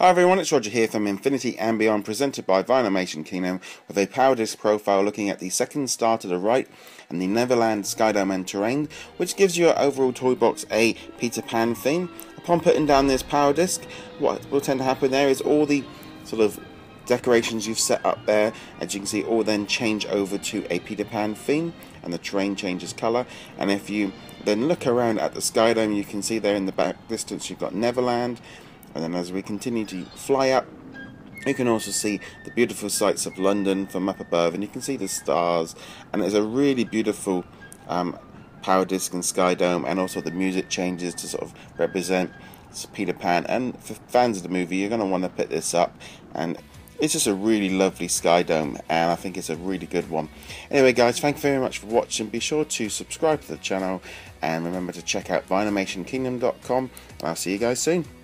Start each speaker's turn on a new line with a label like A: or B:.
A: Hi everyone, it's Roger here from Infinity and Beyond, presented by Vinylmation Kingdom, with a power disc profile looking at the second star to the right and the Neverland Skydome and Terrain, which gives your overall toy box a Peter Pan theme. Upon putting down this power disc, what will tend to happen there is all the sort of decorations you've set up there, as you can see, all then change over to a Peter Pan theme, and the terrain changes colour. And if you then look around at the Skydome, you can see there in the back distance you've got Neverland, and then as we continue to fly up you can also see the beautiful sights of London from up above and you can see the stars and it's a really beautiful um, power disc and sky dome and also the music changes to sort of represent Peter Pan and for fans of the movie you're going to want to pick this up and it's just a really lovely sky dome and I think it's a really good one. Anyway guys, thank you very much for watching. Be sure to subscribe to the channel and remember to check out VinylmationKingdom.com and I'll see you guys soon.